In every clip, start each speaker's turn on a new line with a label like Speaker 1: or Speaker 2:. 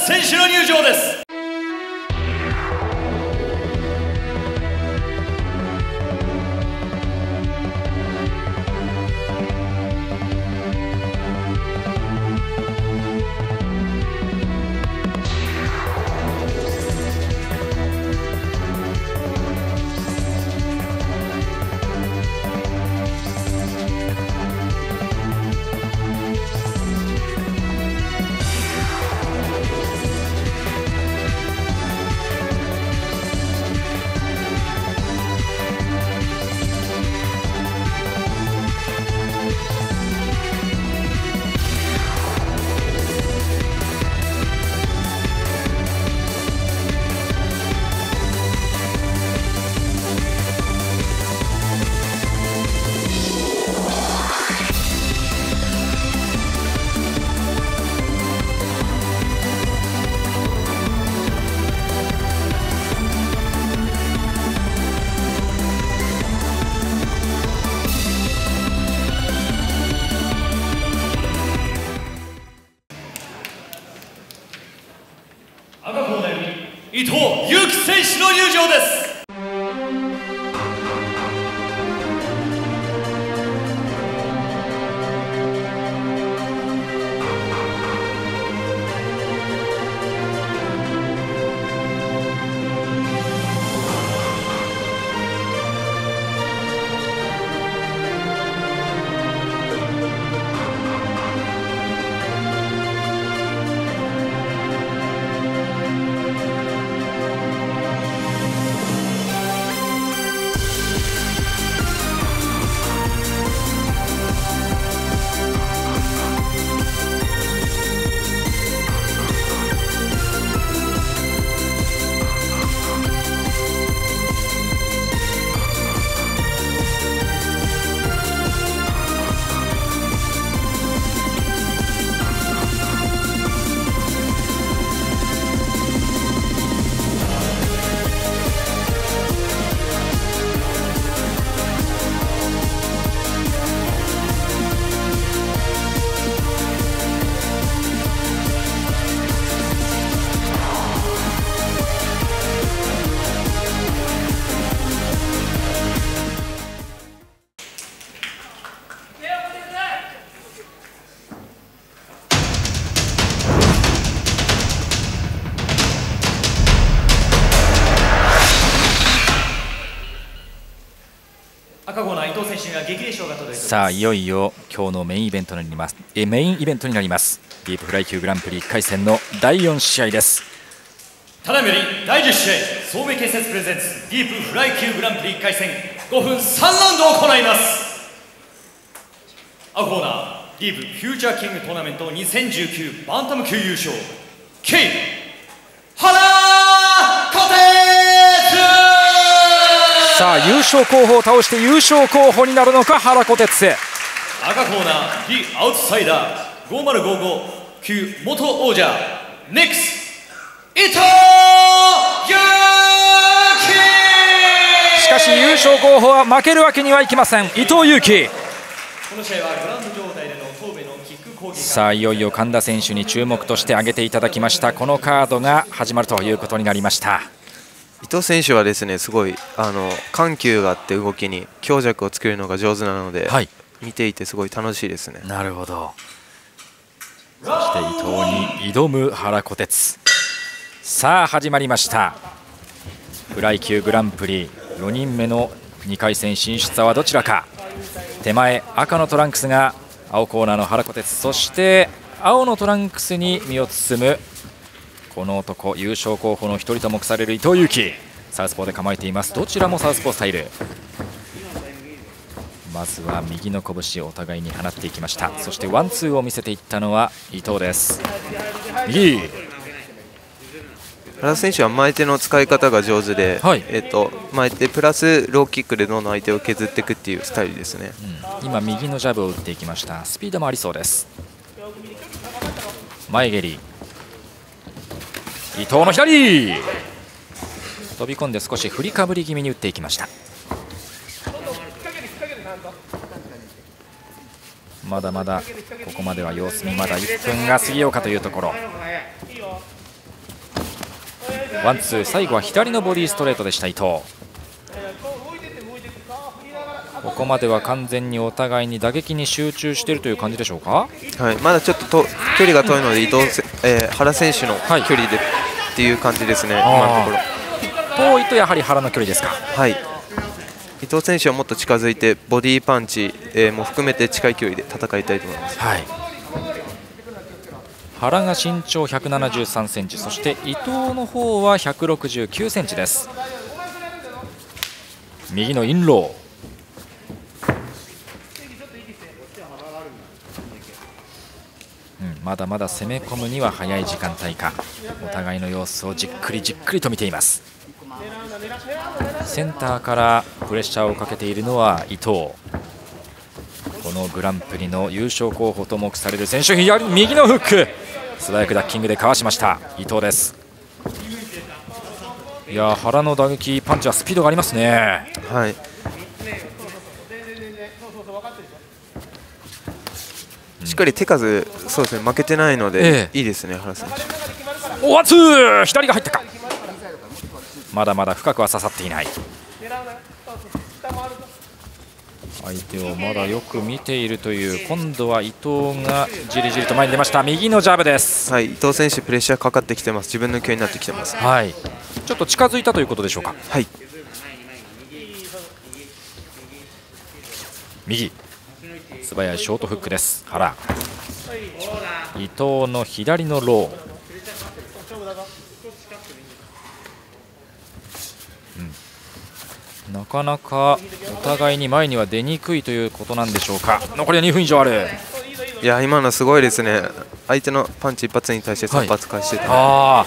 Speaker 1: 選手伊藤祐樹選手の入場です。赤コーナー伊藤選手には激励賞が届いて
Speaker 2: さあいよいよ今日のメインイベントになります。えメインイベントになります。 DEEP フライ級グランプリ1回戦の第4試合です。
Speaker 1: ただいまより第10試合総明建設プレゼンツディープフライ級グランプリ1回戦。5分3ラウンドを行います。青コーナー DEEP フューチャーキングトーナメント2019バンタム級優勝。K 原
Speaker 2: さあ優勝候補を倒して優勝候補になるのか原小鉄
Speaker 1: 赤コーナー The アウトサイダー5055級元王者 NEX 伊藤
Speaker 2: しかし優勝候補は負けるわけにはいきません。伊藤有希。
Speaker 1: この試合はグラウンド状態での神戸のキック攻撃
Speaker 2: さあいよいよ神田選手に注目として挙げていただきました。このカードが始まるということになりました
Speaker 3: 伊藤選手はですねすごいあの緩急があって動きに強弱を作るのが上手なので、
Speaker 2: はい。
Speaker 3: 見ていてすごい楽しいですね。
Speaker 2: なるほど。そして伊藤に挑む原小鉄。さあ始まりました。フライ級グランプリ4人目の2回戦進出はどちらか。手前赤のトランクスが青コーナーの原小鉄。そして青のトランクスに身を包むこの男優勝候補の一人と目される伊藤有希。サウスポーで構えています。どちらもサウスポースタイル。まずは右の拳をお互いに放っていきました。そしてワンツーを見せていったのは伊藤です。右。
Speaker 3: 原選手は前手の使い方が上手で、
Speaker 2: はい。
Speaker 3: えっと前手プラスローキックでどんどん相手を削っていくっていうスタイルですね、
Speaker 2: うん。今右のジャブを打っていきました。スピードもありそうです。前蹴り伊藤の左。飛び込んで少し振りかぶり気味に打っていきました。まだまだここまでは様子見。まだ1分が過ぎようかというところ。ワンツー最後は左のボディストレートでした伊藤。ここまでは完全にお互いに打撃に集中しているという感じでしょうか？
Speaker 3: はい、まだちょっとと距離が遠いので伊藤、えー原選手の
Speaker 2: はい。
Speaker 3: 距離で、っていう感じですね、今のところ。
Speaker 2: 遠いとやはり原の距離ですか？
Speaker 3: はい。伊藤選手はもっと近づいてボディーパンチ、えーも含めて近い距離で戦いたいと思います。
Speaker 2: はい。原が身長173センチそして伊藤の方は169センチです。右のインロー、うん、まだまだ攻め込むには早い時間帯か。お互いの様子をじっくりじっくりと見ています。センターからプレッシャーをかけているのは伊藤。このグランプリの優勝候補と目される選手左右のフック。素早くダッキングでかわしました。伊藤です。いや原の打撃パンチはスピードがありますね。
Speaker 3: はいしっかり手数そうですね負けてないので、
Speaker 2: ええ。
Speaker 3: いいですね原選手。
Speaker 2: おワンツー左が入った。かまだまだ深くは刺さっていない。相手をまだよく見ているという今度は伊藤がじりじりと前に出ました。右のジャブです。
Speaker 3: はい伊藤選手プレッシャーかかってきてます。自分の距離になってきてます。
Speaker 2: はい。ちょっと近づいたということでしょうか。
Speaker 3: はい。
Speaker 2: 右素早いショートフックです。原伊藤の左のロー。うん。なかなかお互いに前には出にくいということなんでしょうか。残りは2分以上ある。
Speaker 3: いや今のすごいですね。相手のパンチ一発に対して
Speaker 2: はい。
Speaker 3: 3発返してた、
Speaker 2: ああ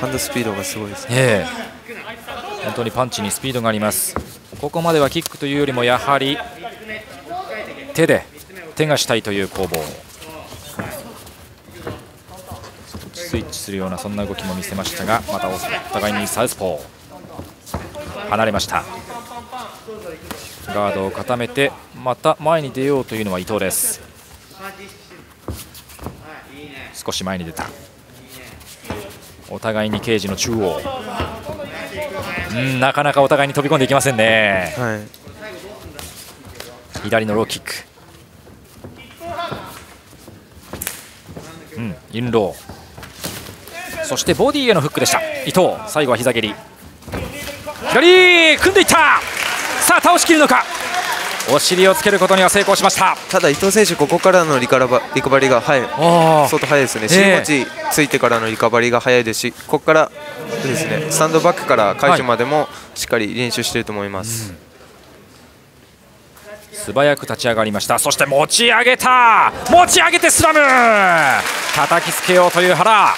Speaker 3: ハンドスピードがすごいですね。
Speaker 2: ええ。本当にパンチにスピードがあります。ここまではキックというよりもやはり手で手がしたいという攻防。スイッチするようなそんな動きも見せましたがまたお互いにサウスポー。離れました。ガードを固めてまた前に出ようというのは伊藤です。少し前に出た。お互いにケージの中央。うんなかなかお互いに飛び込んでいきませんね。
Speaker 3: はい。
Speaker 2: 左のローキックうんインロー。そしてボディへのフックでした。伊藤最後は膝蹴り。左組んでいった。さあ倒しきるのか。お尻をつけることには成功しました。
Speaker 3: ただ伊藤選手ここからのリカバリカバリーが早い
Speaker 2: あ
Speaker 3: 相当早いですね、
Speaker 2: え
Speaker 3: 尻
Speaker 2: え
Speaker 3: 餅ついてからのリカバリーが早いですし、ここからですねスタンドバックから解除までもしっかり練習していると思います。
Speaker 2: 素早く立ち上がりました。そして持ち上げた。持ち上げてスラム。叩きつけようという原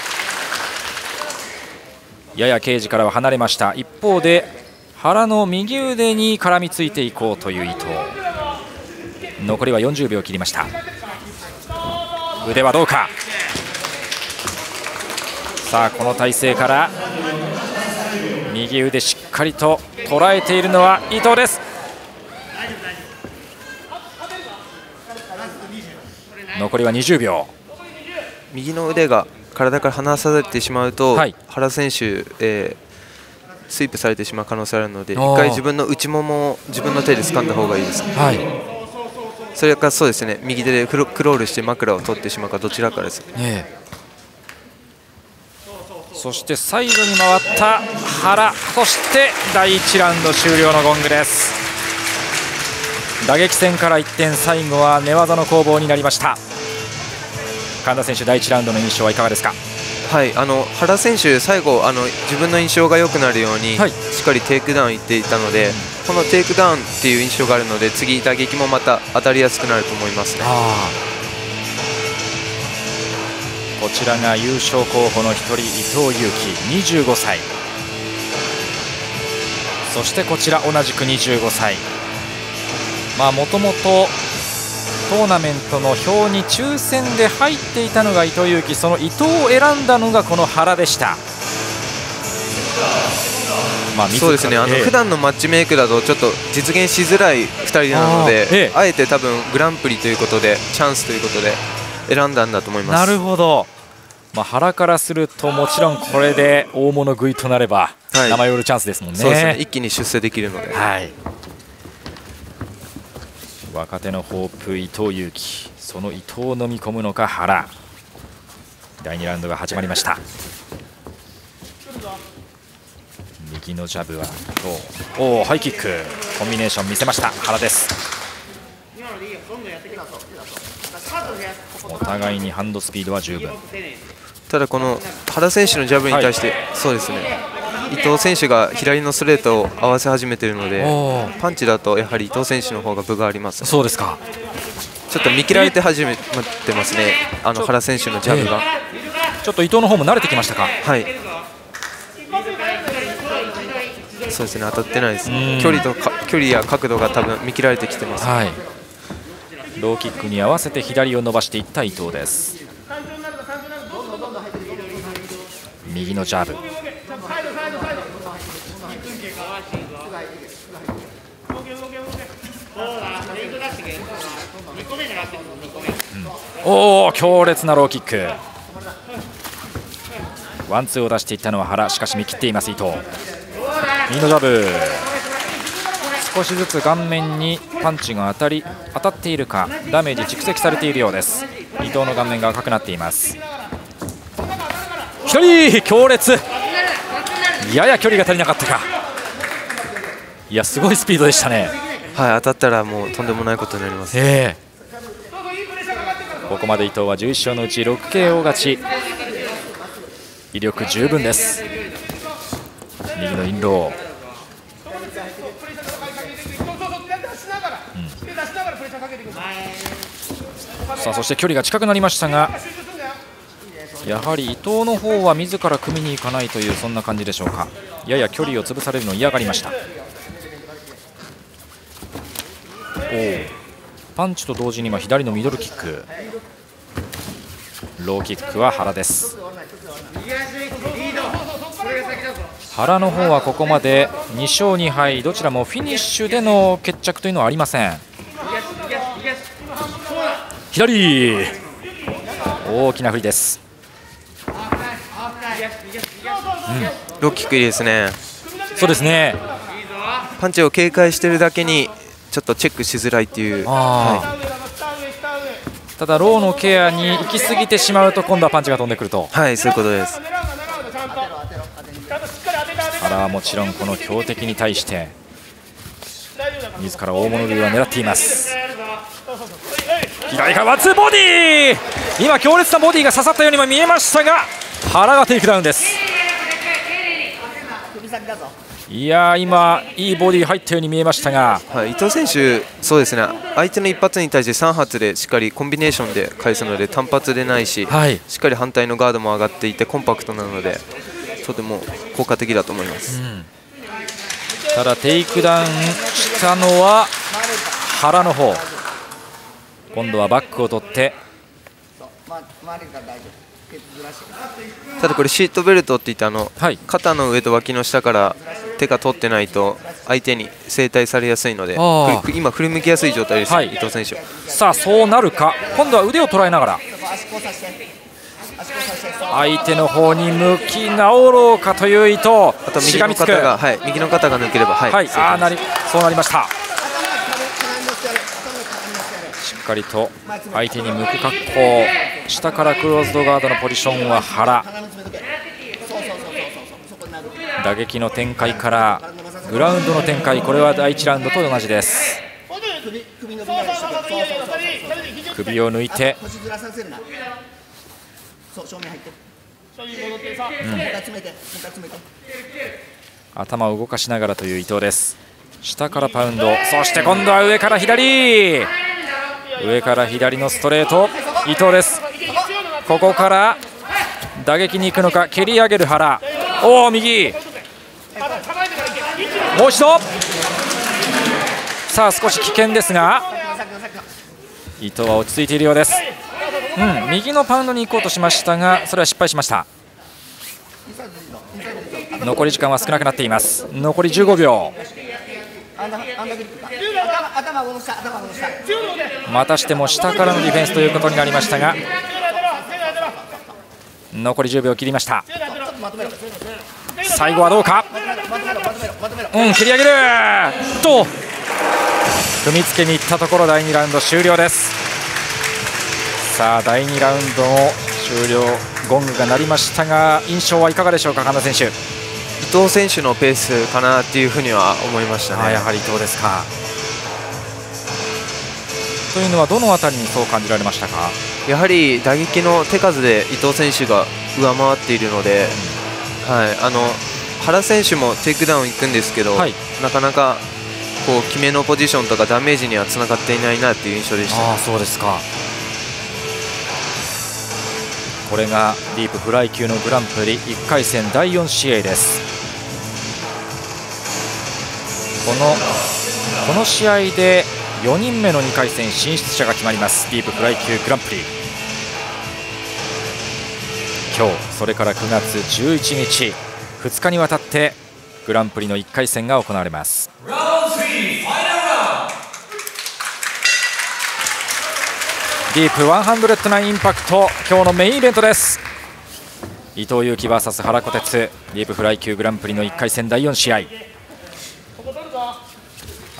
Speaker 2: ややケージからは離れました。一方で原の右腕に絡みついていこうという伊藤。残りは40秒切りました。腕はどうか。さあこの体勢から右腕しっかりと捉えているのは伊藤です。残りは20秒。
Speaker 3: 右の腕が体から離されてしまうと、
Speaker 2: はい。
Speaker 3: 原選手、えースイープされてしまう可能性あるので、一回自分の内ももを自分の手で掴んだ方がいいです。
Speaker 2: はい。
Speaker 3: それかそうですね、右手でクロクロールして枕を取ってしまうかどちらかです。
Speaker 2: ええ。そしてサイドに回った原そして第1ラウンド終了のゴングです。打撃戦から一転最後は寝技の攻防になりました神田選手第1ラウンドの印象はいかがですか？
Speaker 3: はい、あの原選手、最後あの自分の印象が良くなるように、
Speaker 2: はい。
Speaker 3: しっかりテイクダウンいっていたので、このテイクダウンっていう印象があるので、次、打撃もまた当たりやすくなると思いますね。
Speaker 2: こちらが優勝候補の一人伊藤裕樹25歳。そしてこちら同じく25歳。まあもともとトーナメントの表に抽選で入っていたのが伊藤有希その伊藤を選んだのがこの原でした。まあ
Speaker 3: そうですね。あの、
Speaker 2: ええ。
Speaker 3: 普段のマッチメイクだとちょっと実現しづらい2人なので
Speaker 2: あーええ
Speaker 3: あえて多分グランプリということでチャンスということで選んだんだと思います。
Speaker 2: なるほど。まあ、原からするともちろんこれで大物食いとなれば、
Speaker 3: はい。
Speaker 2: 名前を売るチャンスですもんね。
Speaker 3: そうですね。一気に出世できるので、
Speaker 2: はい、若手のホープ伊藤有希。その伊藤を飲み込むのか原。第2ラウンドが始まりました。右のジャブはおおハイキック。コンビネーション見せました。原です。お互いにハンドスピードは十分。
Speaker 3: ただこの原選手のジャブに対して、そうですね伊藤選手が左のストレートを合わせ始めているのでパンチだとやはり伊藤選手の方が分があります。
Speaker 2: そうですか。
Speaker 3: ちょっと見切られて始めてますね。あの原選手のジャブが、
Speaker 2: ちょっと伊藤の方も慣れてきましたか？
Speaker 3: はい。そうですね当たってないです。
Speaker 2: うん。
Speaker 3: 距離とか距離や角度が多分見切られてきてます。
Speaker 2: はい。ローキックに合わせて左を伸ばしていった伊藤です。右のジャブおお強烈なローキック。ワンツーを出していったのは原しかし見切っています伊藤。右のジャブ。少しずつ顔面にパンチが当たり当たっているかダメージ蓄積されているようです。伊藤の顔面が赤くなっています。左強烈。やや距離が足りなかったか。いやすごいスピードでしたね。
Speaker 3: はい当たったらもうとんでもないことになります。
Speaker 2: ええここまで伊藤は11勝のうち 6KO 勝ち。威力十分です。右のインロー。さあそして距離が近くなりましたがやはり伊藤の方は自ら組みに行かないというそんな感じでしょうか。やや距離を潰されるのを嫌がりました。おおパンチと同時に今左のミドルキック。ローキックは原です。原の方はここまで2勝2敗。どちらもフィニッシュでの決着というのはありません。左。大きな振りです。
Speaker 3: ローキックいいですね。
Speaker 2: そうですね。
Speaker 3: パンチを警戒してるだけにちょっとチェックしづらいっていう。
Speaker 2: あ
Speaker 3: は
Speaker 2: ただローのケアに行き過ぎてしまうと今度はパンチが飛んでくると。
Speaker 3: い、はい、そういうことです。
Speaker 2: 原はもちろんこの強敵に対して自ら大物食いは狙っています。左からワンツーボディー。今強烈なボディが刺さったようにも見えましたが原がテイクダウンですいやー今いいボディ入ったように見えましたが。
Speaker 3: はい、伊藤選手、そうですね。相手の一発に対して3発でしっかりコンビネーションで返すので単発でないし、
Speaker 2: はい。
Speaker 3: しっかり反対のガードも上がっていてコンパクトなのでとても効果的だと思います、
Speaker 2: ただテイクダウンしたのは原の方。今度はバックを取って
Speaker 3: ただこれシートベルトって言ってあの、
Speaker 2: はい。
Speaker 3: 肩の上と脇の下から手が取ってないと相手に正対されやすいので今振り向きやすい状態です、
Speaker 2: はい。
Speaker 3: 伊藤選手。
Speaker 2: さあそうなるか。今度は腕を捉えながら。相手の方に向き直ろうかという伊藤
Speaker 3: あと右の肩が、はい、右の肩が抜ければはい、
Speaker 2: はい。あーなりそうなりました。しっかりと相手に向く格好下からクローズドガードのポジションは原。打撃の展開からグラウンドの展開これは第1ラウンドと同じです。首を抜いて。
Speaker 4: う正面入ってもう一回詰めてもう一回詰めて
Speaker 2: 頭を動かしながらという伊藤です。下からパウンド。そして今度は上から左。上から左のストレート。伊藤です。ここから打撃に行くのか蹴り上げる原。おお右。もう一度。さあ少し危険ですが伊藤は落ち着いているようです。うん、右のパウンドに行こうとしましたがそれは失敗しました。残り時間は少なくなっています。残り15秒。またしても下からのディフェンスということになりましたが残り10秒切りました最後はどうかうん切り上げると踏みつけに行ったところ第2ラウンド終了ですさあ第2ラウンドも終了ゴングが鳴りましたが印象はいかがでしょうか神田選手
Speaker 3: 伊藤選手のペースかなっていうふうには思いましたね。
Speaker 2: あやはりどうですか？というのはどのあたりにそう感じられましたか？
Speaker 3: やはり打撃の手数で伊藤選手が上回っているので、はい、あの原選手もテイクダウン行くんですけど、
Speaker 2: はい。
Speaker 3: なかなかこう決めのポジションとかダメージにはつながっていないなっていう印象でした。
Speaker 2: ああそうですかこれが DEEP フライ級のグランプリ1回戦第4試合です。このこの試合で4人目の2回戦進出者が決まります。 DEEP フライ級グランプリ。今日それから9月11日2日にわたってグランプリの1回戦が行われます。ディープ100なインパクト。今日のメインイベントです。伊藤有希 VS 原小鉄。ディープフライ級グランプリの1回戦第4試合。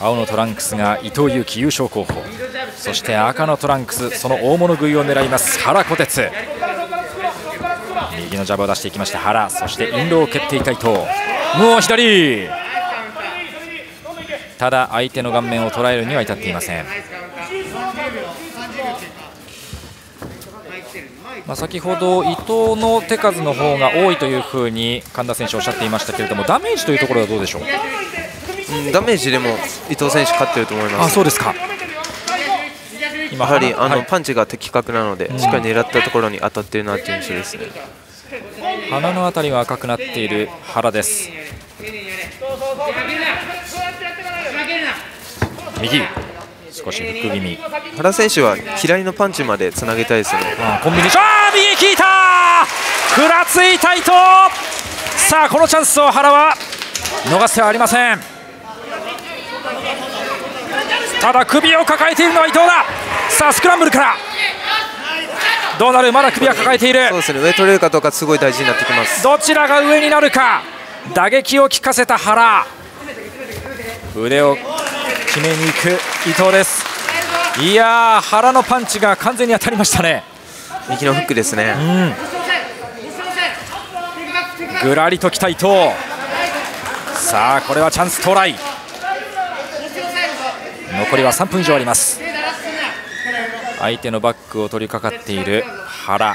Speaker 2: 青のトランクスが伊藤有希優勝候補。そして赤のトランクスその大物食いを狙います。原小鉄。右のジャブを出していきました。原。そしてインローを蹴っていた伊藤。もう左。ただ相手の顔面を捉えるには至っていません。まあ、先ほど伊藤の手数の方が多いというふうに神田選手おっしゃっていましたけれどもダメージというところはどうでしょう？
Speaker 3: うんダメージでも伊藤選手勝ってると思います。
Speaker 2: あそうですか。今
Speaker 3: やはりあの、
Speaker 2: はい。
Speaker 3: パンチが的確なので、しっかり狙ったところに当たってるなっていう印象ですね。
Speaker 2: 鼻のあたりは赤くなっている原です。右少しフック気味
Speaker 3: 原選手は左のパンチまでつなげたいですね。
Speaker 2: あコンビネーション。あー右効いたふらついた伊藤。さあこのチャンスを原は逃す手はありません。ただ首を抱えているのは伊藤だ。さあスクランブルから。どうなる？まだ首は抱えている。
Speaker 3: そうですね。上取れるかどうかすごい大事になってきます。
Speaker 2: どちらが上になるか。打撃を効かせた原。腕を決めに行く伊藤です。いやー原のパンチが完全に当たりましたね。
Speaker 3: 右のフックですね。
Speaker 2: ぐらりときた伊藤。さあこれはチャンス到来残りは3分以上あります。相手のバックを取り掛かっている原。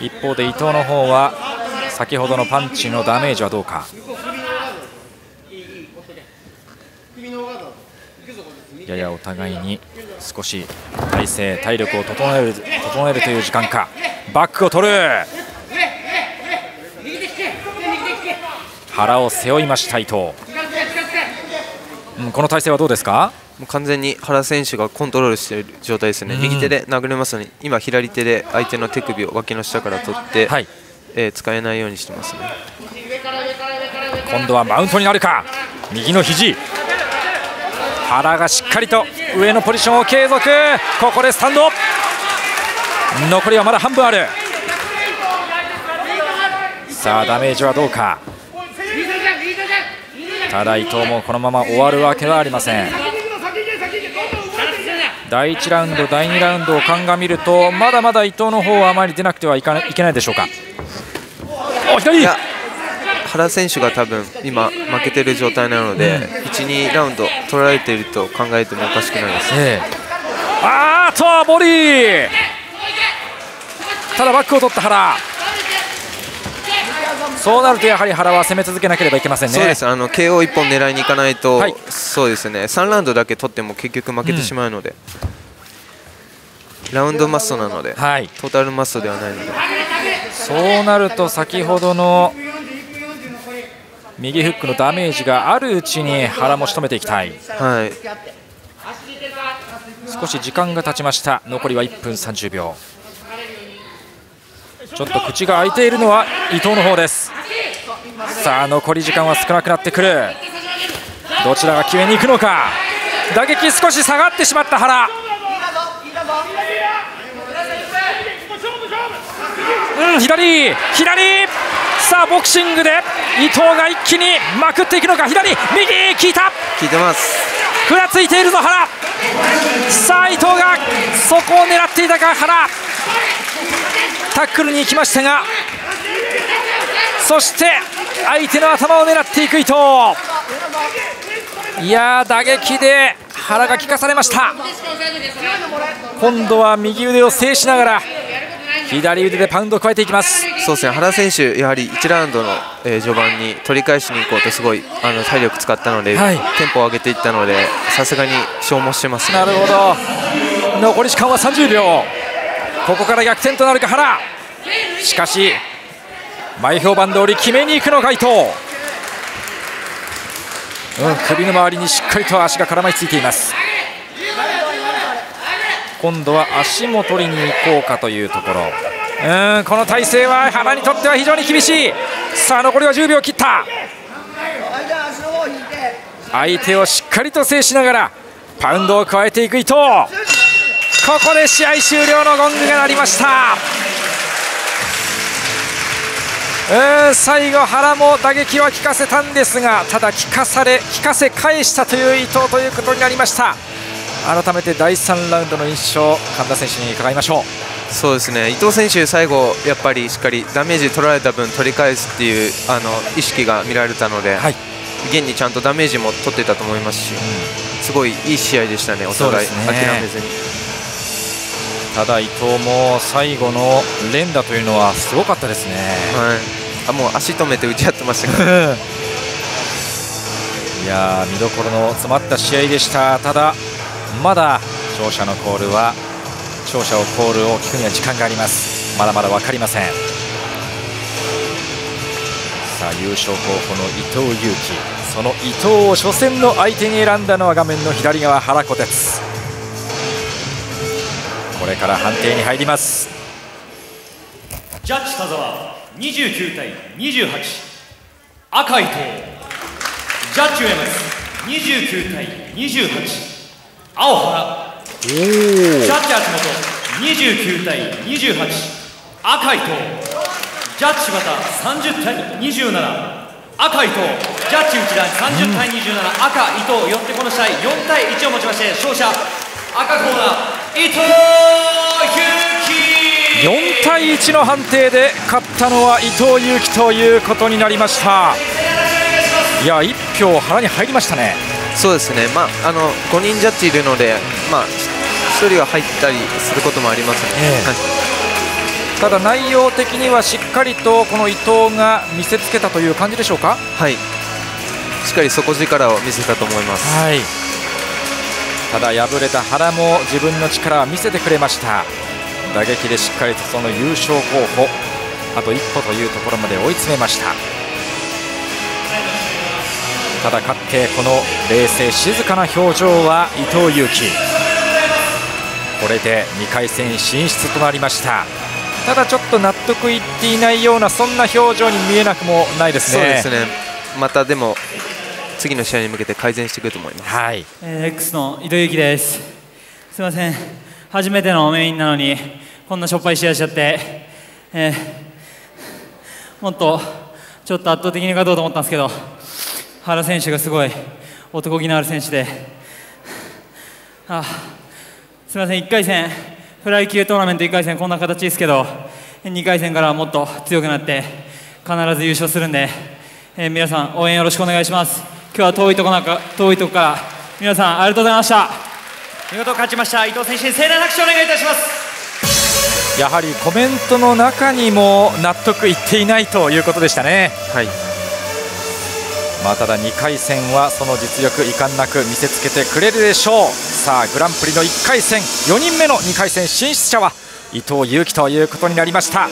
Speaker 2: 一方で伊藤の方は先ほどのパンチのダメージはどうかややお互いに少し体勢体力を整える整えるという時間か。バックを取る。腹を背負いました伊藤、うん、この体勢はどうですか？
Speaker 3: もう完全に原選手がコントロールしている状態ですね、
Speaker 2: うん。
Speaker 3: 右手で殴れますのに今、左手で相手の手首を脇の下から取って、
Speaker 2: はい。
Speaker 3: えー使えないようにしてますね。
Speaker 2: 今度はマウントになるか。右の肘原がしっかりと上のポジションを継続。ここでスタンド。残りはまだ半分ある。さあダメージはどうか。ただ伊藤もこのまま終わるわけはありません。第1ラウンド第2ラウンドを鑑みるとまだまだ伊藤の方はあまり出なくてはいけないでしょうか。お左。
Speaker 3: 原選手が多分今、負けてる状態なので、1、2ラウンド取られていると考えてもおかしくないです。
Speaker 2: ええ。あーっとボディただバックを取った原。そうなるとやはり原は攻め続けなければいけませんね。
Speaker 3: そうです。あの KO1 本狙いに行かないと、
Speaker 2: はい。
Speaker 3: そうですね。3ラウンドだけ取っても結局負けてしまうので、ラウンドマストなので、
Speaker 2: はい。
Speaker 3: トータルマストではないので、
Speaker 2: そうなると先ほどの右フックのダメージがあるうちに原も仕留めていきたい。
Speaker 3: はい、
Speaker 2: 少し時間が経ちました。残りは1分30秒。ちょっと口が開いているのは伊藤の方です。さあ残り時間は少なくなってくる。どちらが決めに行くのか。打撃少し下がってしまった原うん左左さあボクシングで伊藤が一気にまくっていくのか。左右効いた。
Speaker 3: 効いてます。
Speaker 2: ふらついているぞ原。さあ伊藤がそこを狙っていたか原。タックルに行きましたが。そして相手の頭を狙っていく伊藤。いや打撃で腹が効かされました。今度は右腕を制しながら左腕でパウンドを加えていきます。
Speaker 3: そうですね。原選手、やはり1ラウンドの、えー序盤に取り返しに行こうとすごいあの体力使ったので、
Speaker 2: はい。
Speaker 3: テンポを上げていったのでさすがに消耗してますね。
Speaker 2: なるほど。残り時間は30秒。ここから逆転となるか原。しかし前評判通り決めに行くのか伊藤、うん、首の周りにしっかりと足が絡まりついています今度は足も取りに行こうかというところ。うんこの体勢は原にとっては非常に厳しい。さあ残りは10秒切った。
Speaker 4: 相手を引いて
Speaker 2: 相手をしっかりと制しながらパウンドを加えていく伊藤。ここで試合終了のゴングが鳴りました。うん最後原も打撃は効かせたんですがただ効かされ効かせ返したという伊藤ということになりました。改めて第3ラウンドの印象神田選手に伺いましょう。
Speaker 3: そうですね。伊藤選手、最後やっぱりしっかりダメージ取られた分取り返すっていうあの意識が見られたので、
Speaker 2: はい。
Speaker 3: 現にちゃんとダメージも取ってたと思いますし、すごいいい試合でしたね、お互い、
Speaker 2: ね。
Speaker 3: 諦めずに。
Speaker 2: ただ伊藤も最後の連打というのはすごかったですね。
Speaker 3: はい、あもう足止めて打ち合ってましたから、
Speaker 2: いやー見どころの詰まった試合でした、ただ、まだ勝者のコールは勝者をコールを聞くには時間があります、まだまだ分かりません。さあ優勝候補の伊藤有希。その伊藤を初戦の相手に選んだのは画面の左側原小鉄。これから判定に入ります。
Speaker 1: ジャッジ田沢29対28赤伊藤ジャッジ上松29対28青原。ジャッジ橋本。29対28赤伊藤ジャッジ柴田。30対27赤伊藤ジャッジ内田。30対27、赤伊藤よってこの試合。4対1をもちまして勝者。赤コーナー。伊藤有希。
Speaker 2: 4対1の判定で勝ったのは伊藤有希ということになりました。いや1票腹に入りましたね
Speaker 3: そうですね、まあ、あの5人ジャッジいるので、まあ、1人が入ったりすることもありますね。
Speaker 2: ええ。
Speaker 3: はい。
Speaker 2: ただ内容的にはしっかりとこの伊藤が見せつけたという感じでしょうか？
Speaker 3: はい、しっかり底力を見せたと思います。
Speaker 2: はい。ただ敗れた原も自分の力を見せてくれました。打撃でしっかりとその優勝候補あと一歩というところまで追い詰めましたただ勝ってこの冷静静かな表情は伊藤有希。これで2回戦進出となりました。ただちょっと納得いっていないようなそんな表情に見えなくもないですね。
Speaker 3: そうですね。またでも次の試合に向けて改善してくると思います。
Speaker 2: はい。
Speaker 5: えー X の伊藤由紀です。すいません。初めてのメインなのにこんなしょっぱい試合しちゃって、えーもっとちょっと圧倒的に勝とうと思ったんですけど原選手がすごい男気のある選手で。あすみません1回戦フライ級トーナメント1回戦こんな形ですけど2回戦からはもっと強くなって必ず優勝するんで、えー皆さん応援よろしくお願いします。今日は遠いとこなんか遠いとこから皆さんありがとうございました。
Speaker 1: 見事勝ちました。伊藤選手に盛大な拍手をお願いいたします。
Speaker 2: やはりコメントの中にも納得いっていないということでしたね。
Speaker 3: はい
Speaker 2: まあ、ただ2回戦はその実力遺憾なく見せつけてくれるでしょう。さあグランプリの1回戦4人目の2回戦進出者は伊藤有希ということになりました。